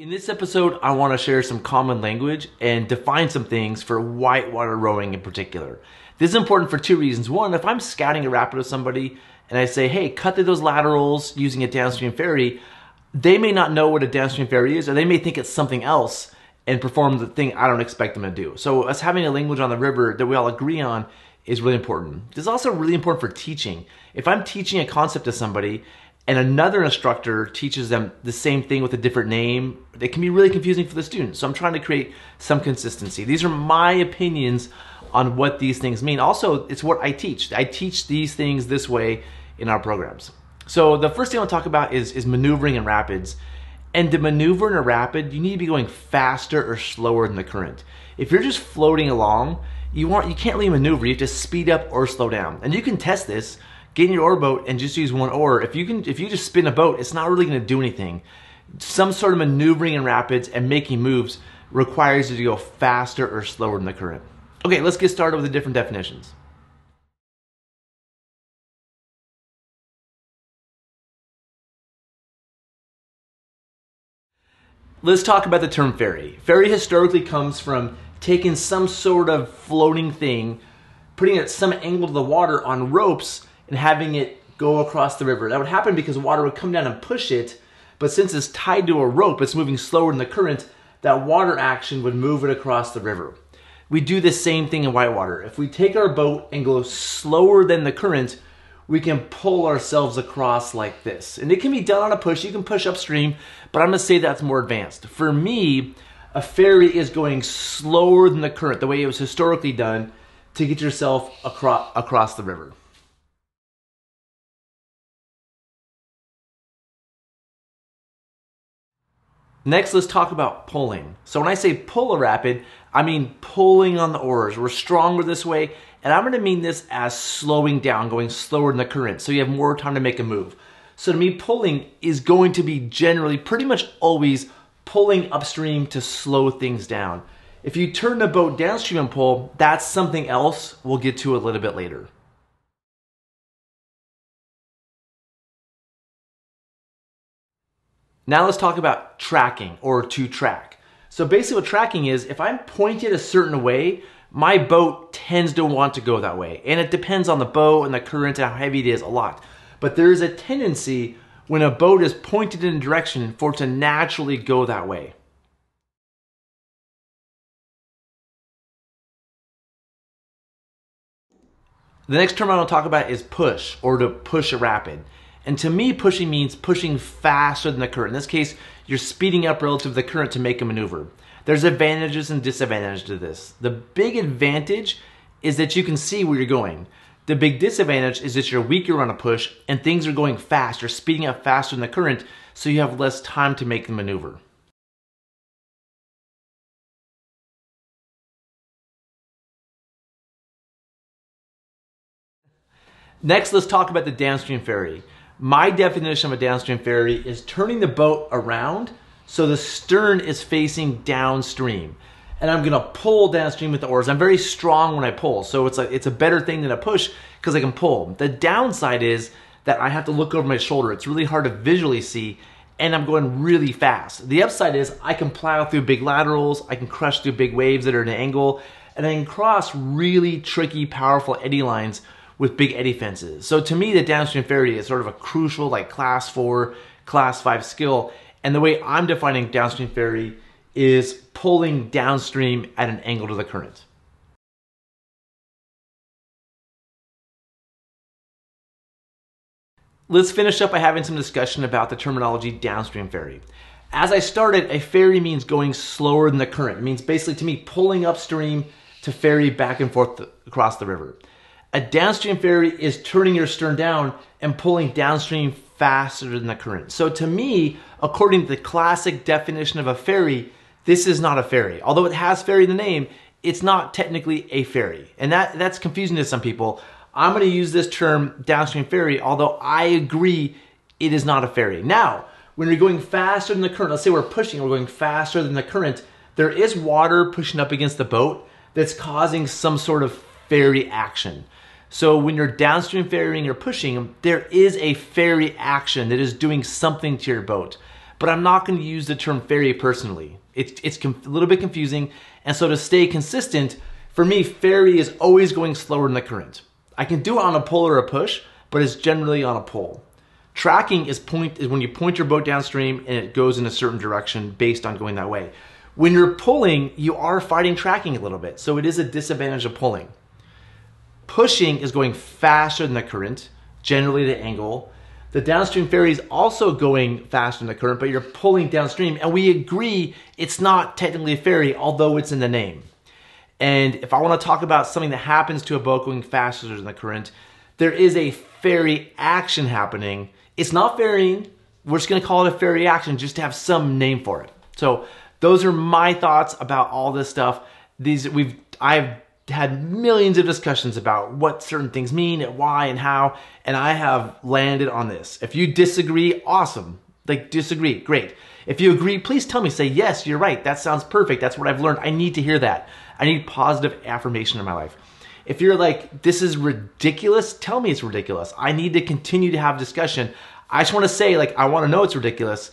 In this episode, I want to share some common language and define some things for whitewater rowing in particular. This is important for two reasons. One, if I'm scouting a rapid with somebody and I say, hey, cut through those laterals using a downstream ferry, they may not know what a downstream ferry is, or they may think it's something else and perform the thing I don't expect them to do. So us having a language on the river that we all agree on is really important. This is also really important for teaching. If I'm teaching a concept to somebody and another instructor teaches them the same thing with a different name, it can be really confusing for the students. So I'm trying to create some consistency. These are my opinions on what these things mean. Also, it's what I teach. I teach these things this way in our programs. So the first thing I want to talk about is, is maneuvering in rapids. And to maneuver in a rapid, you need to be going faster or slower than the current. If you're just floating along, you want you can't really maneuver. You have to speed up or slow down. And you can test this get in your oar boat and just use one oar. If you can, if you just spin a boat, it's not really going to do anything. Some sort of maneuvering in rapids and making moves requires you to go faster or slower than the current. Okay, let's get started with the different definitions. Let's talk about the term ferry. Ferry historically comes from taking some sort of floating thing, putting it at some angle to the water on ropes, and having it go across the river. That would happen because water would come down and push it, but since it's tied to a rope, it's moving slower than the current, that water action would move it across the river. We do the same thing in whitewater. If we take our boat and go slower than the current, we can pull ourselves across like this. And it can be done on a push. You can push upstream, but I'm gonna say that's more advanced. For me, a ferry is going slower than the current, the way it was historically done, to get yourself across, across the river. Next, let's talk about pulling. So when I say pull a rapid, I mean pulling on the oars. We're stronger this way, and I'm gonna mean this as slowing down, going slower than the current, so you have more time to make a move. So to me, pulling is going to be generally pretty much always pulling upstream to slow things down. If you turn the boat downstream and pull, that's something else we'll get to a little bit later. Now let's talk about tracking or to track. So basically what tracking is, if I'm pointed a certain way, my boat tends to want to go that way. And it depends on the boat and the current and how heavy it is a lot. But there is a tendency when a boat is pointed in a direction for it to naturally go that way. The next term I want to talk about is push or to push a rapid. And to me, pushing means pushing faster than the current. In this case, you're speeding up relative to the current to make a maneuver. There's advantages and disadvantages to this. The big advantage is that you can see where you're going. The big disadvantage is that you're weaker on a push and things are going fast. You're speeding up faster than the current, so you have less time to make the maneuver. Next, let's talk about the downstream ferry. My definition of a downstream ferry is turning the boat around so the stern is facing downstream. And I'm gonna pull downstream with the oars. I'm very strong when I pull, so it's a, it's a better thing than a push because I can pull. The downside is that I have to look over my shoulder. It's really hard to visually see and I'm going really fast. The upside is I can plow through big laterals, I can crush through big waves that are at an angle, and I can cross really tricky, powerful eddy lines with big eddy fences. So to me, the downstream ferry is sort of a crucial like class four, class five skill. And the way I'm defining downstream ferry is pulling downstream at an angle to the current. Let's finish up by having some discussion about the terminology downstream ferry. As I started, a ferry means going slower than the current. It means basically to me pulling upstream to ferry back and forth across the river. A downstream ferry is turning your stern down and pulling downstream faster than the current. So to me, according to the classic definition of a ferry, this is not a ferry. Although it has ferry in the name, it's not technically a ferry. And that, that's confusing to some people. I'm gonna use this term downstream ferry, although I agree it is not a ferry. Now, when you're going faster than the current, let's say we're pushing, we're going faster than the current, there is water pushing up against the boat that's causing some sort of ferry action. So when you're downstream ferrying or pushing, there is a ferry action that is doing something to your boat. but I'm not going to use the term ferry personally. It's, it's a little bit confusing. And so to stay consistent, for me, ferry is always going slower than the current. I can do it on a pull or a push, but it's generally on a pull. Tracking is point is when you point your boat downstream and it goes in a certain direction based on going that way. When you're pulling, you are fighting tracking a little bit. So it is a disadvantage of pulling. Pushing is going faster than the current, generally the angle. The downstream ferry is also going faster than the current, but you're pulling downstream. And we agree it's not technically a ferry, although it's in the name. And if I want to talk about something that happens to a boat going faster than the current, there is a ferry action happening. It's not ferrying. We're just going to call it a ferry action just to have some name for it. So those are my thoughts about all this stuff. These we've I've had millions of discussions about what certain things mean and why and how, and I have landed on this. If you disagree, awesome. Like disagree, great. If you agree, please tell me. Say yes, you're right. That sounds perfect. That's what I've learned. I need to hear that. I need positive affirmation in my life. If you're like, this is ridiculous, tell me it's ridiculous. I need to continue to have discussion. I just want to say, like, I want to know it's ridiculous,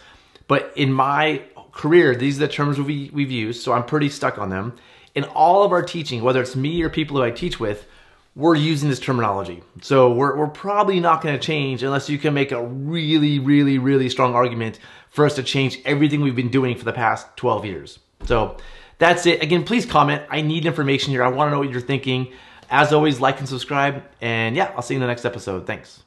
but in my career, these are the terms we, we've used, so I'm pretty stuck on them. In all of our teaching, whether it's me or people who I teach with, we're using this terminology. So we're, we're probably not going to change unless you can make a really, really, really strong argument for us to change everything we've been doing for the past 12 years. So that's it. Again, please comment. I need information here. I want to know what you're thinking. As always, like and subscribe. And yeah, I'll see you in the next episode. Thanks.